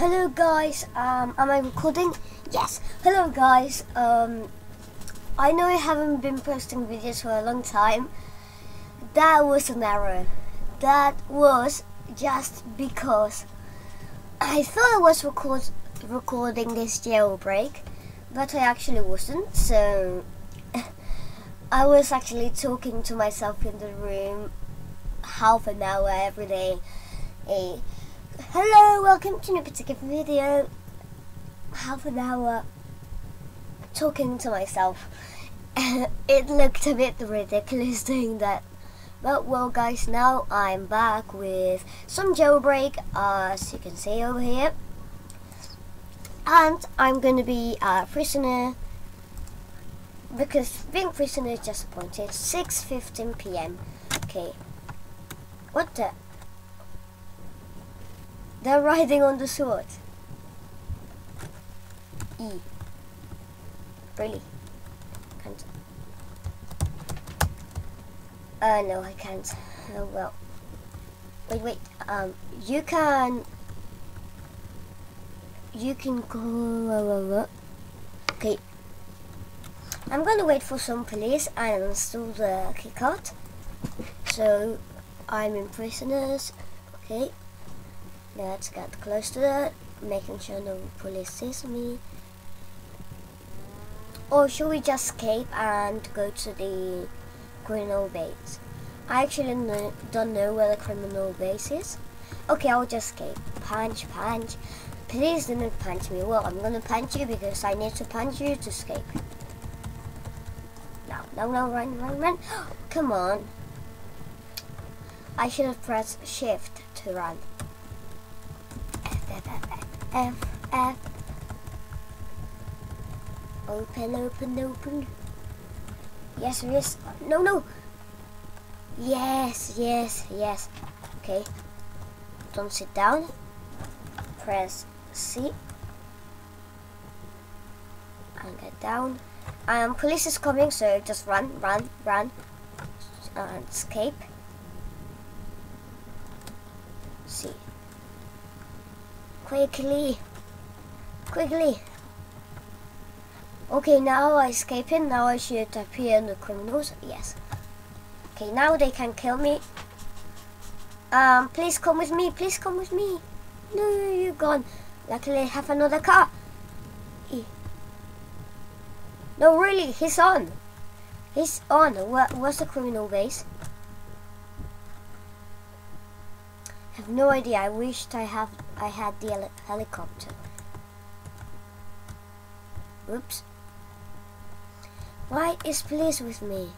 Hello guys, um, am I recording? Yes. Hello guys, um, I know I haven't been posting videos for a long time. That was an error. That was just because I thought I was record recording this jailbreak, but I actually wasn't, so I was actually talking to myself in the room half an hour every day. Eh, hello, welcome to a particular video. Half an hour talking to myself. it looked a bit ridiculous doing that. But well guys, now I'm back with some jailbreak, as you can see over here. And I'm going to be a prisoner because being prisoner is just appointed 6.15 p.m. Okay. What the? They're riding on the sword. E. Really? Can't. Uh, no, I can't. Oh, well. Wait, wait. Um, you can... You can go... Okay. I'm gonna wait for some police and install the keycard. So, I'm in prisoners. Okay. Let's get close to that, making sure no police sees me. Or should we just escape and go to the criminal base? I actually don't know where the criminal base is. Okay, I'll just escape. Punch, punch. Please don't punch me. Well, I'm gonna punch you because I need to punch you to escape. No, no, no, run, run, run. Come on. I should have pressed shift to run. F, F. Open, open, open. Yes, yes. No, no. Yes, yes, yes. Okay. Don't sit down. Press C. And get down. Um, police is coming, so just run, run, run. And escape. See. Quickly. Quickly. Okay, now I escape it. Now I should appear in the criminals. Yes. Okay, now they can kill me. Um, please come with me. Please come with me. No, you're gone. Luckily, I have another car. No, really, he's on. He's on. Where, where's the criminal base? I have no idea. I wished I have I had the heli helicopter. Oops. Why is police with me?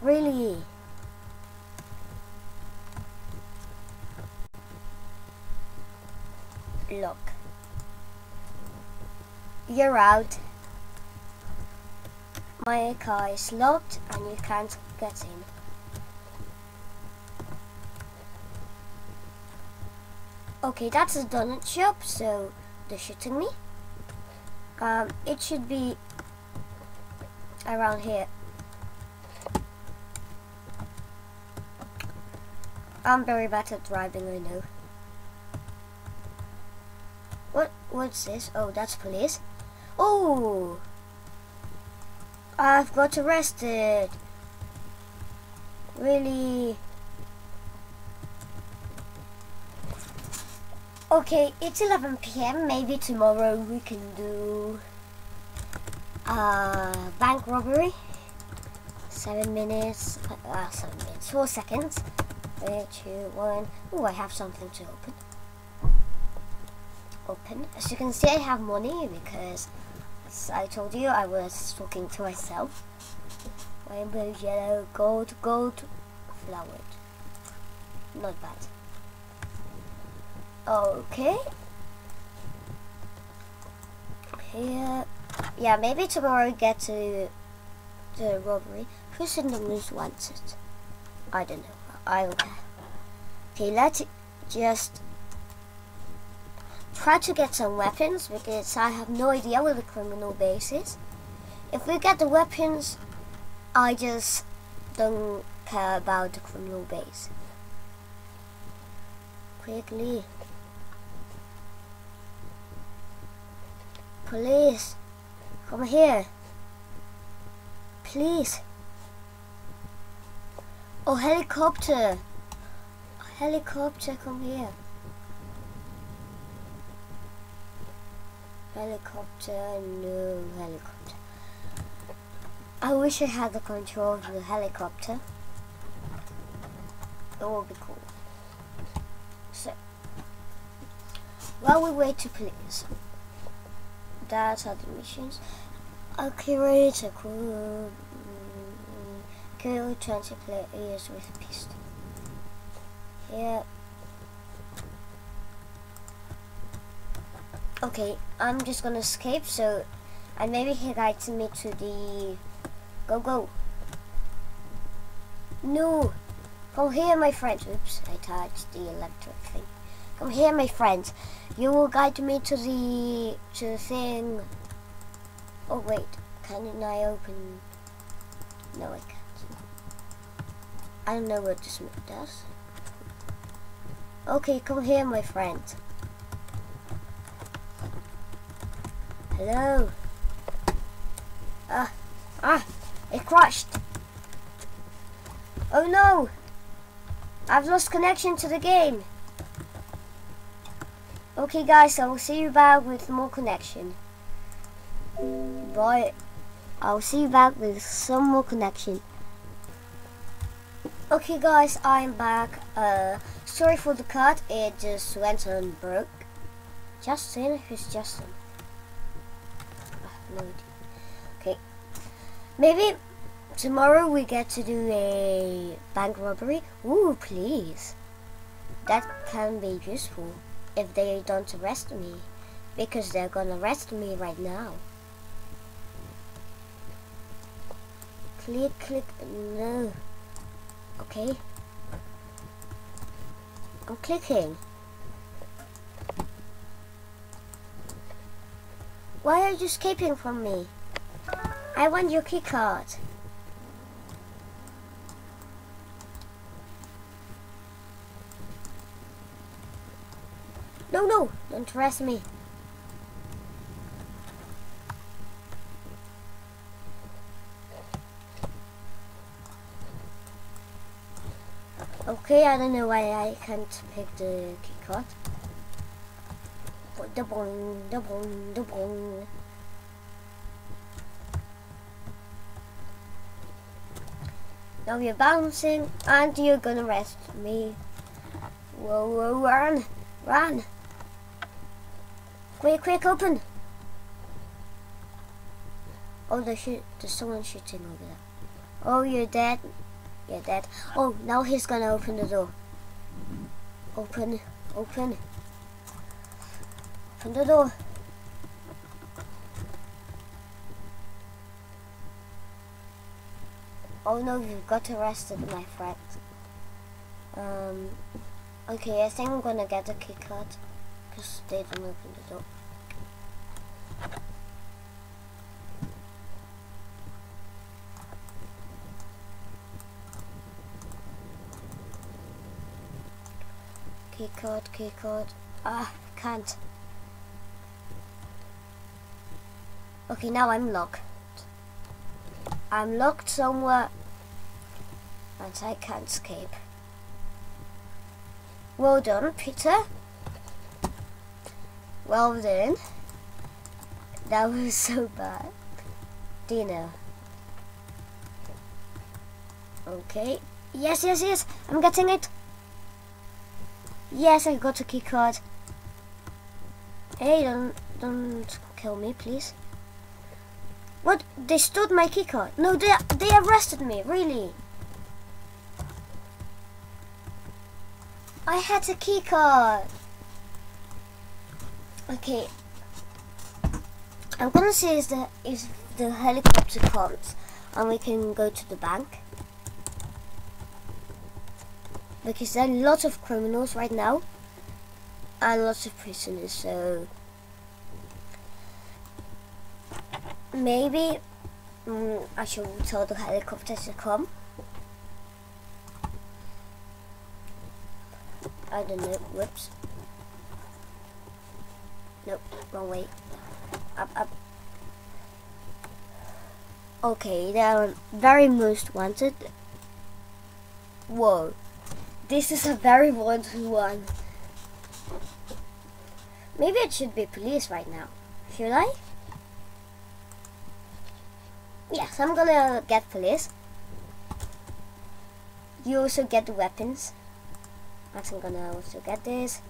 Really? Look. You're out. My car is locked and you can't get in. Okay, that's a donut shop, so they're shooting me. Um, it should be around here. I'm very bad at driving, I know. What? What's this? Oh, that's police. Oh! I've got arrested. Really? Okay, it's 11 p.m. Maybe tomorrow we can do uh, bank robbery. Seven minutes. Uh, seven minutes. Four seconds. Three, two, one. Oh, I have something to open. Open. As you can see, I have money because, as I told you, I was talking to myself. Rainbow, yellow, gold, gold, flowered. Not bad. Okay. Here. Yeah, maybe tomorrow get to the robbery. Who's in the news wants it? I don't know. I don't care. Okay, let's just try to get some weapons because I have no idea where the criminal base is. If we get the weapons, I just don't care about the criminal base. Quickly. Police, come here. Please. Oh, helicopter. Helicopter, come here. Helicopter, no helicopter. I wish I had the control of the helicopter. It would be cool. So, while we wait to police, that's how the missions. A cool, kill 20 players with a pistol. Yeah. Okay, I'm just gonna escape so and maybe he guides me to the go go. No! Come here my friends. Oops, I touched the electric thing. Come here my friends. You will guide me to the to the thing. Oh wait, can I open No I can't. I don't know what this does. Okay, come here my friend. Hello. Ah, ah, it crashed. Oh no! I've lost connection to the game. Okay guys, so I will see you back with more connection. Bye. I'll see you back with some more connection. Okay guys, I'm back. Uh, sorry for the cut, it just went and broke. Justin? Who's Justin? no idea. Okay. Maybe tomorrow we get to do a bank robbery. Ooh, please. That can be useful if they don't arrest me. Because they're gonna arrest me right now. Click, click, no. Okay. I'm clicking. Why are you escaping from me? I want your key card. No, no, don't arrest me. Okay, I don't know why I can't pick the key card. Da boing, da boing, da boing. Now you're bouncing and you're gonna rest me. Whoa, whoa, run, run. Quick, quick, open. Oh, there's, shoot, there's someone shooting over there. Oh, you're dead. You're dead. Oh, now he's gonna open the door. Open, open. Open the door. Oh no, you got arrested, my friend. Um, okay, I think I'm gonna get a key card because they don't open the door. Key card, key card. Ah, can't. Okay, now I'm locked. I'm locked somewhere and I can't escape. Well done, Peter. Well done. That was so bad. Dino. Okay. Yes, yes, yes. I'm getting it. Yes, I got a key card. Hey, don't, don't kill me, please. What? They stole my key card. No, they they arrested me. Really? I had a keycard. Okay. I'm gonna see if the if the helicopter comes and we can go to the bank because there are lots of criminals right now and lots of prisoners. So maybe mm, I should tell the helicopter to come. I don't know. Whoops. Nope, wrong way. up, up. Okay, are very most wanted. Whoa. This is a very wanted one. Maybe it should be police right now. Should I? Yes, I'm gonna get police. You also get the weapons. I'm gonna also get this,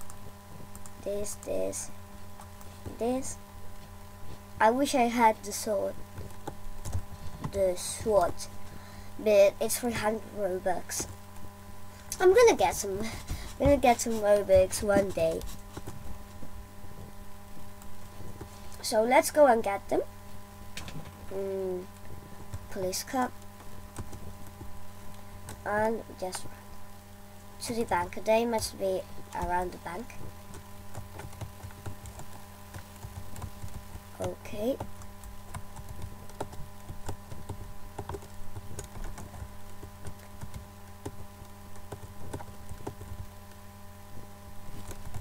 this, this, this. I wish I had the sword, the sword, but it's 300 Robux. I'm gonna get some, I'm gonna get some Robux one day. So let's go and get them. Mm, police car. And just to the bank. They must be around the bank. Okay.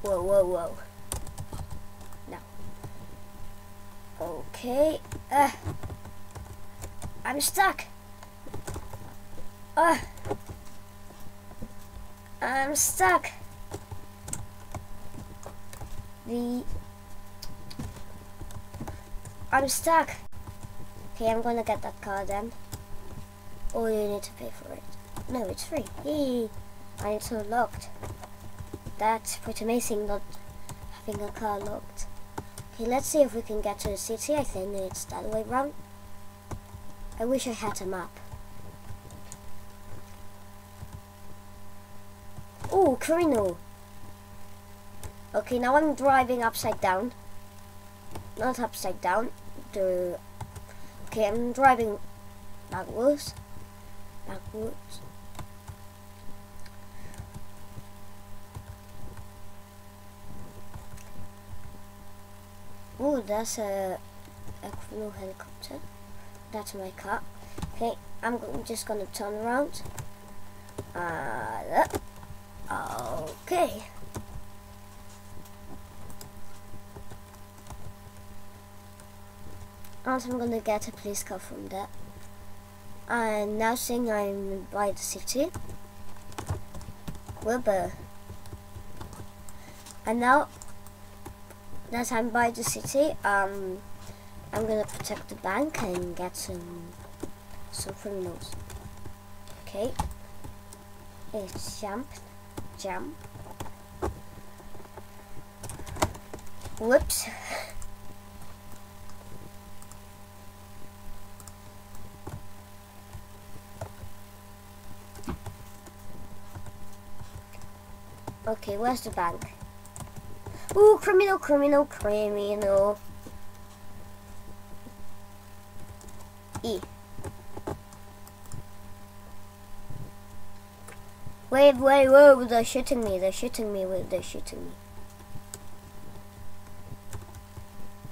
Whoa, whoa, whoa. No. Okay. Uh, I'm stuck. Uh. I'm stuck. The I'm stuck. Okay, I'm gonna get that car then. Or you need to pay for it. No, it's free. Hey, and it's unlocked. That's pretty amazing not having a car locked. Okay, let's see if we can get to the city. I think it's that way round. I wish I had a map. Oh, criminal. Okay, now I'm driving upside down. Not upside down. The okay, I'm driving backwards. Backwards. Oh, that's a a criminal helicopter. That's my car. Okay, I'm just gonna turn around. Uh, Okay. Also, I'm gonna get a police car from there. And now seeing I'm by the city. Wilbur. And now that I'm by the city, um, I'm gonna protect the bank and get some some criminals. Okay. It's jumped jump. Whoops. Okay, where's the bank? Ooh, criminal, criminal, criminal. E. Wait, wait, whoa, they're shooting me, they're shooting me, wait, they're shooting me.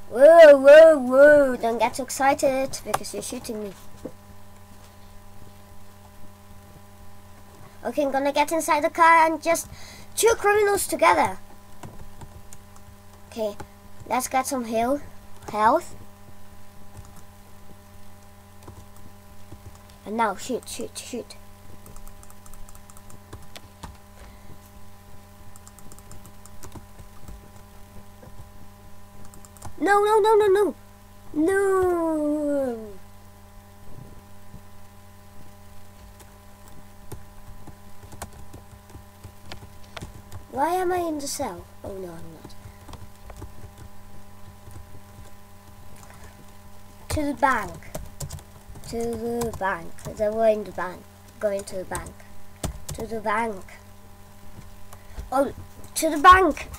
Whoa, whoa, whoa, don't get too excited because you're shooting me. Okay, I'm gonna get inside the car and just two criminals together. Okay, let's get some heal, health. And now shoot, shoot, shoot. No, no, no, no, no. No. Why am I in the cell? Oh no, I'm not. To the bank. To the bank. They were in the bank. Going to the bank. To the bank. Oh, to the bank.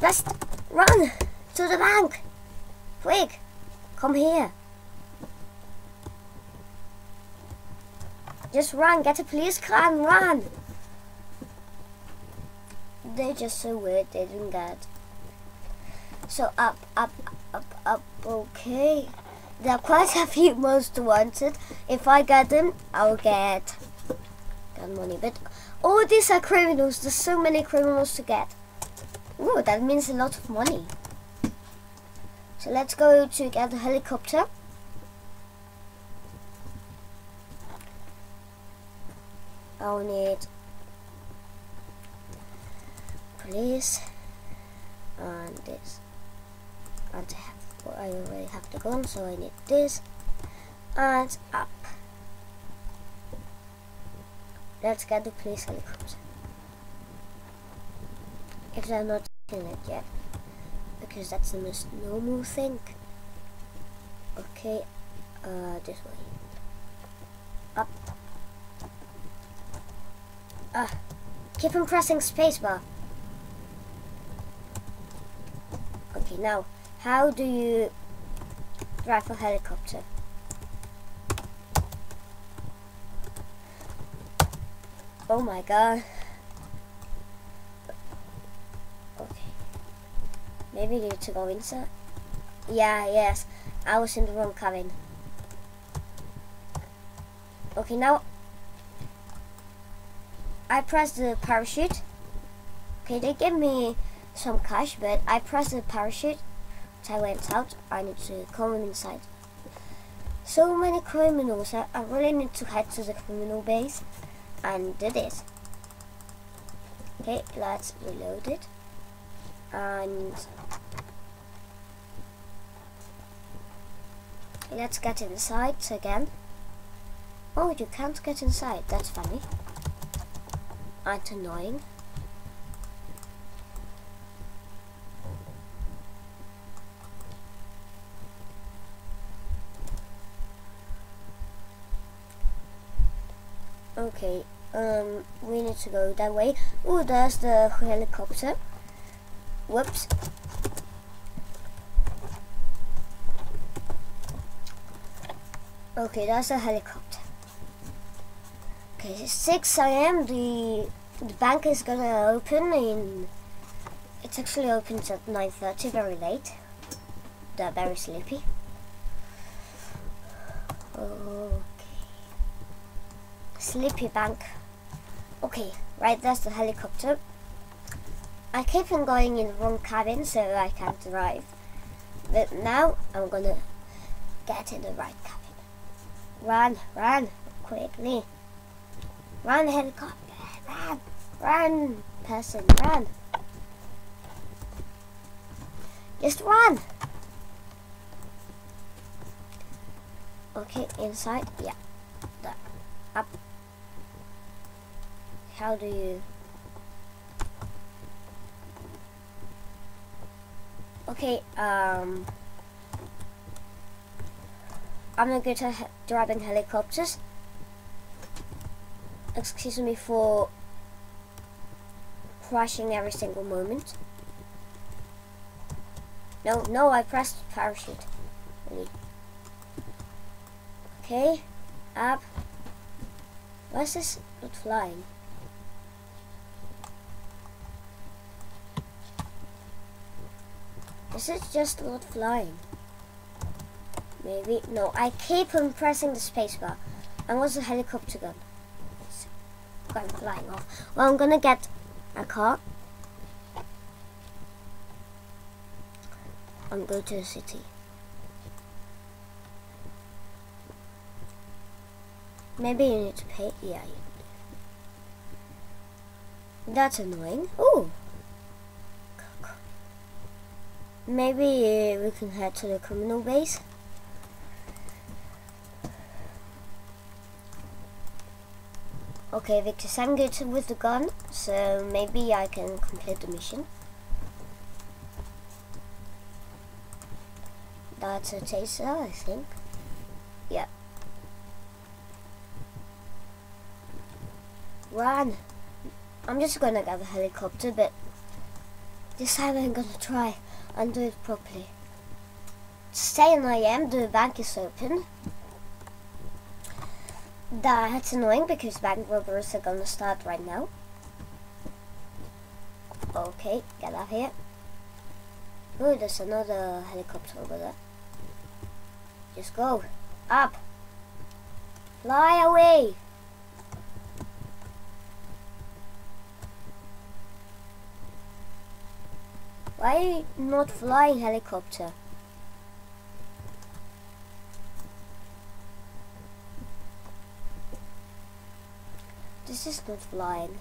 Let's run. To the bank! Quick! Come here! Just run, get a police car and run! They're just so weird, they didn't get. So up, up, up, up, okay. There are quite a few most wanted. If I get them, I'll get, get money. But all these are criminals, there's so many criminals to get. Ooh, that means a lot of money. So let's go to get the helicopter. I'll need police and this. And I already have the gun so I need this. And up. Let's get the police helicopter. If they're not in it yet. Because that's the most normal thing. Okay. Uh this way. Up. Ah. Keep on pressing spacebar okay now how do you drive a helicopter oh my god Okay. Maybe need to go inside. Yeah, yes. I was in the wrong cabin. Okay, now I press the parachute. Okay, they give me some cash, but I pressed the parachute. I went out. I need to come inside. So many criminals. I, I really need to head to the criminal base and do this. Okay, let's reload it and let's get inside again. Oh, you can't get inside. That's funny. That's annoying. Okay, um, we need to go that way. Oh, there's the helicopter. Whoops. Okay, that's a helicopter. Okay, it's 6 a.m. The, the bank is gonna open in... It's actually opens at 9.30, very late. They're very sleepy. Okay. Sleepy bank. Okay, right, there's the helicopter. I keep on going in the wrong cabin so I can't drive. But now I'm gonna get in the right cabin. Run, run, quickly. Run, helicopter, run, run, person, run. Just run. Okay, inside, yeah. Up. How do you Okay, um... I'm gonna go to he driving helicopters. Excuse me for crashing every single moment. No, no, I pressed parachute. Okay, up. Why is this not flying? Is it just not flying? Maybe. No, I keep on pressing the spacebar. And what's the helicopter gun? It's going flying off. Well, I'm gonna get a car. And go to the city. Maybe you need to pay. Yeah, you That's annoying. Oh, Maybe uh, we can head to the criminal base. Okay, Victor Sam good with the gun, so maybe I can complete the mission. That's a taser, I think. Yeah. Run! I'm just gonna get the helicopter, but this time I'm gonna try and do it properly. Stay in I am, the bank is open. That's annoying because bank robbers are gonna start right now. Okay, get out here. Oh, there's another helicopter over there. Just go. Up. Fly away. Why not flying helicopter? This is not flying.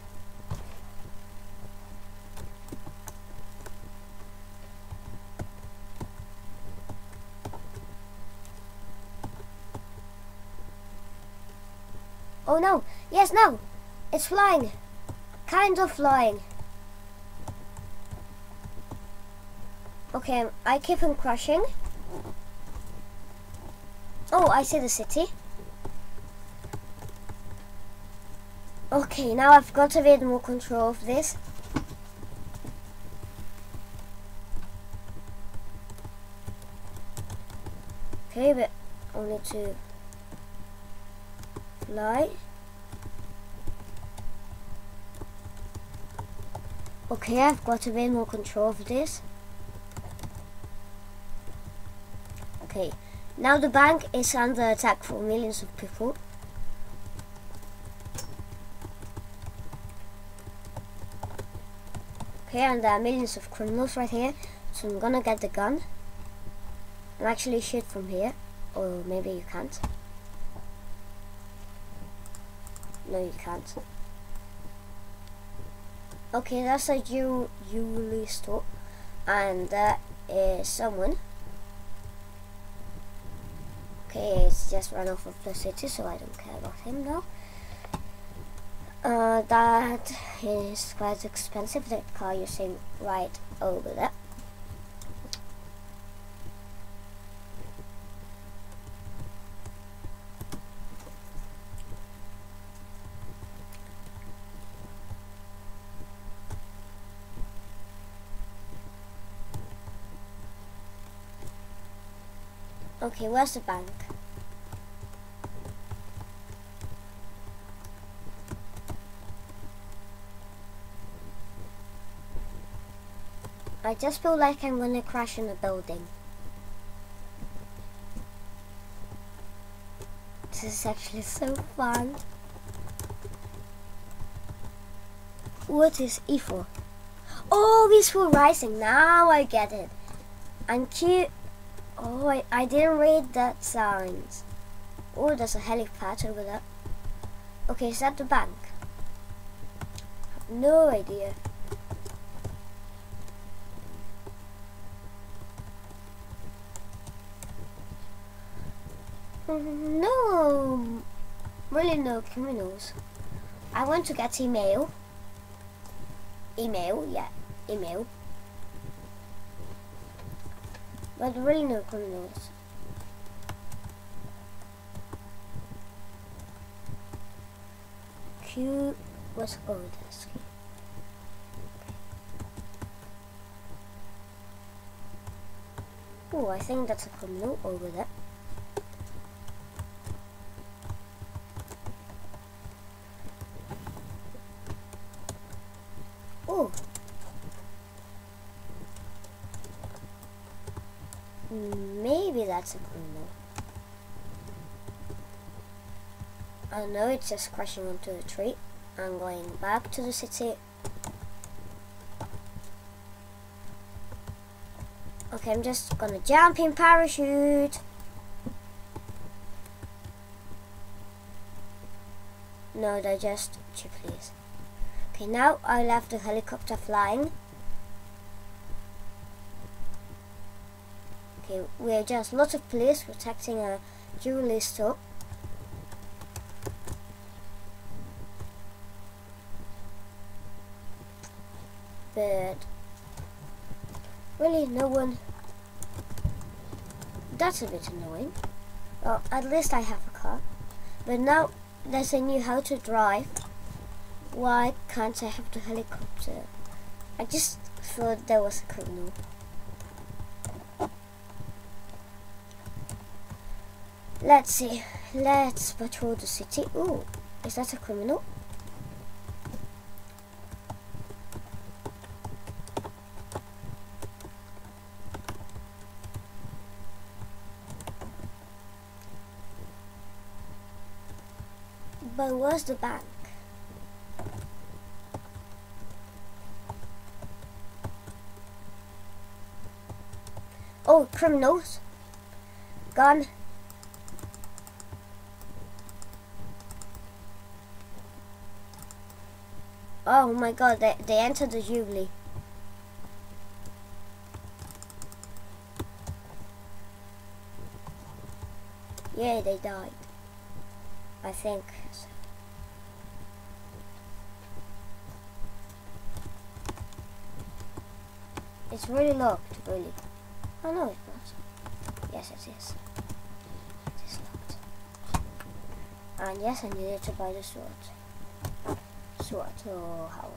Oh no! Yes, no! It's flying! Kind of flying. Okay, I keep on crushing. Oh, I see the city. Okay, now I've got a bit more control of this. Okay, but I need to fly. Okay, I've got a bit more control of this. Okay, now the bank is under attack for millions of people. Okay, and there are millions of criminals right here. So I'm gonna get the gun. And actually shoot from here. Or maybe you can't. No, you can't. Okay, that's a jewelry store. And there is someone. Okay, it's just run off of the city, so I don't care about him now. Uh, that is quite expensive, that car you're seeing right over there. Okay, where's the bank? I just feel like I'm gonna crash in a building. This is actually so fun. What is E for? Oh, were rising. Now I get it. And Q. Oh, I, I didn't read that signs. Oh, there's a helipad over there. Okay, is that the bank? No idea. No, really no criminals. I want to get email. Email, yeah, email. But really no criminals. Q was gold. Oh, I think that's a criminal over there. Oh. Maybe that's a criminal. I know it's just crashing onto a tree. I'm going back to the city. Okay, I'm just gonna jump in parachute. No, just chippies. Okay, now I left the helicopter flying. Okay, we're just lots of police protecting a jewelry store. But really no one that's a bit annoying. Well, at least I have a car. But now there's a new how to drive why can't I have the helicopter? I just thought there was a criminal. Let's see. Let's patrol the city. Oh, is that a criminal? But where's the bank? Oh, criminals. Gun. Oh my god, they, they entered the Jubilee. Yeah, they died. I think. It's really locked, really. Oh no, it's not. Yes, it is. It is locked. And yes, I needed to buy the sword. How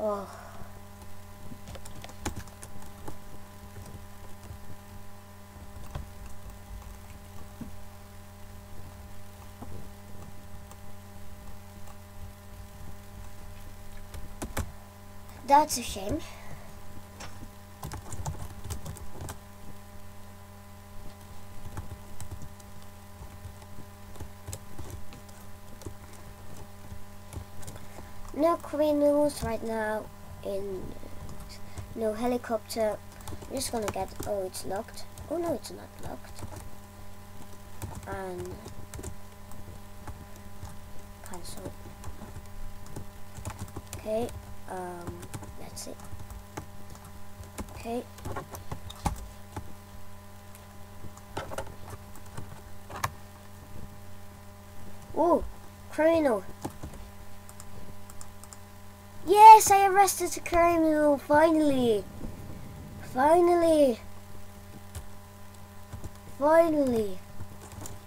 Oh. That's a shame. No criminals right now in no helicopter. I'm just gonna get oh it's locked. Oh no it's not locked. And cancel. Okay, um let's see. Okay. Oh, criminal. Yes, I arrested a criminal, finally. Finally. Finally.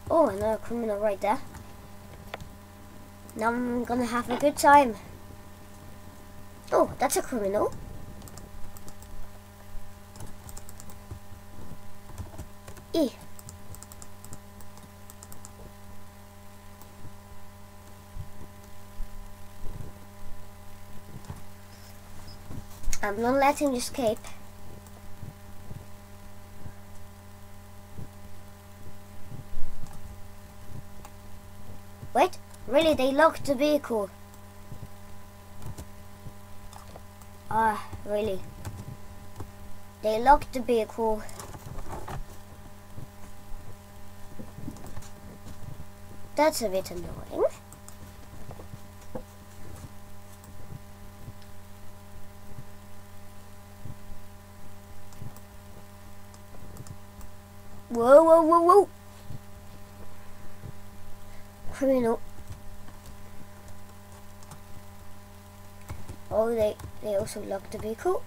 Oh, another criminal right there. Now I'm gonna have a good time. Oh, that's a criminal. E. I'm not letting you escape. Wait, really, they locked the vehicle. Ah, really. They locked the vehicle. That's a bit annoying. Whoa, whoa, whoa, whoa. Criminal. Oh, they, they also locked the vehicle.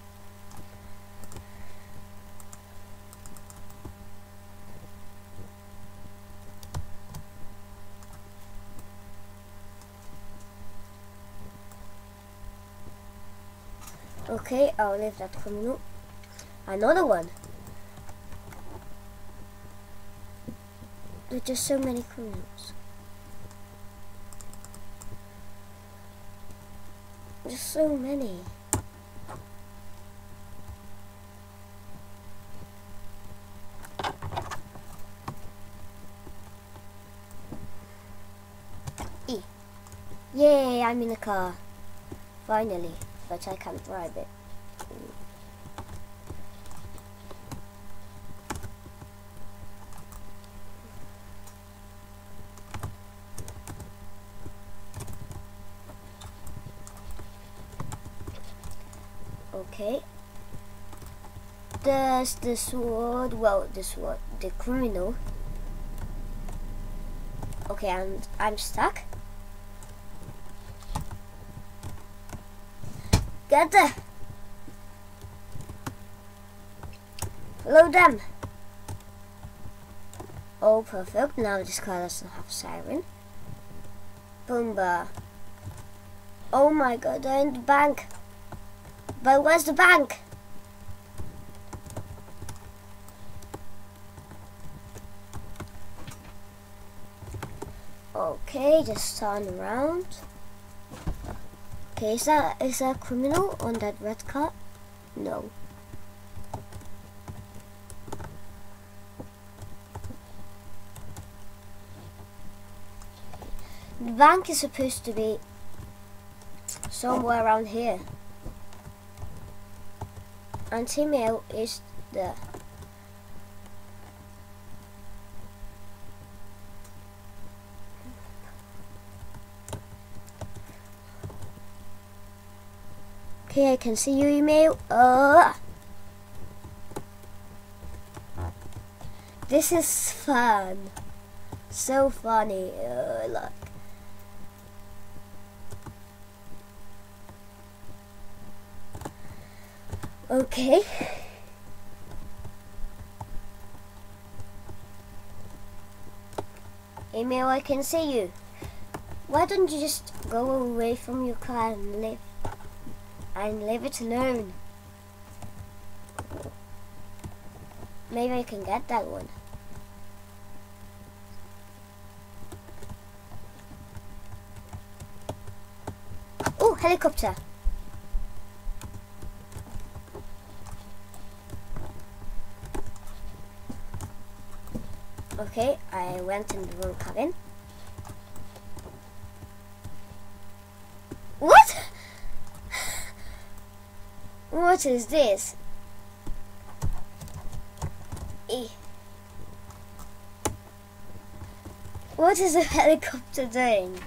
Okay, I'll leave that criminal. Another one. There are just so many criminals. Just so many. E. Yay, I'm in the car. Finally, but I can't drive it. Okay. Does the sword, well, the sword, the criminal. Okay, I'm, I'm stuck. Get the. Follow them. Oh, perfect. Now this car doesn't have siren. Boomba. Oh my god, they're in the bank. But where's the bank? Okay, just turn around. Okay, is that is that a criminal on that red car? No. The bank is supposed to be somewhere around here. Anti-mail is the Okay, I can see your email. Uh, this is fun. So funny. Uh. Okay. Email, I can see you. Why don't you just go away from your car and live and leave it alone? Maybe I can get that one. Oh, helicopter. Okay, I went in the wrong cabin. What? What is this? E. What is a helicopter doing?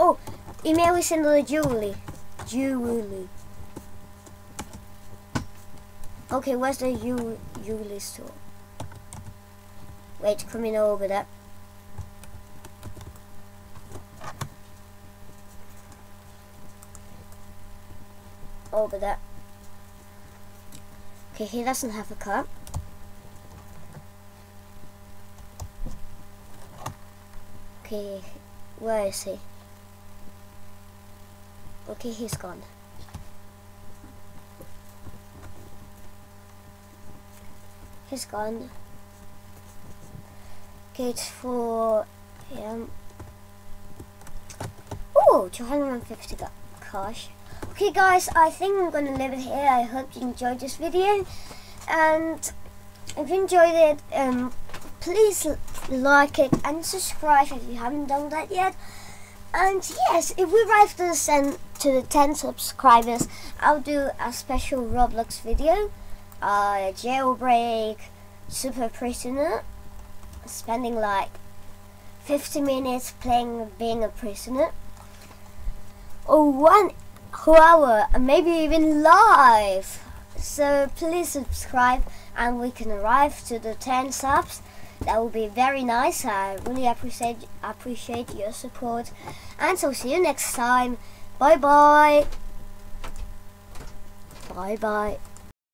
Oh, email is in the jewelry. Okay, where's the U Julie store? Wait, coming over there. Over there. Okay, he doesn't have a car. Okay, where is he? Okay, he's gone. He's gone. Gate for him. Oh, 250 cash. Okay guys, I think I'm to leave it here. I hope you enjoyed this video. And if you enjoyed it, um, please like it and subscribe if you haven't done that yet. And yes, if we arrive to the, to the 10 subscribers, I'll do a special Roblox video. Uh, jailbreak, super prisoner, spending like 50 minutes playing being a prisoner. Or one hour, maybe even live. So please subscribe and we can arrive to the 10 subs. That would be very nice. I really appreciate appreciate your support. And so see you next time. Bye bye. Bye bye.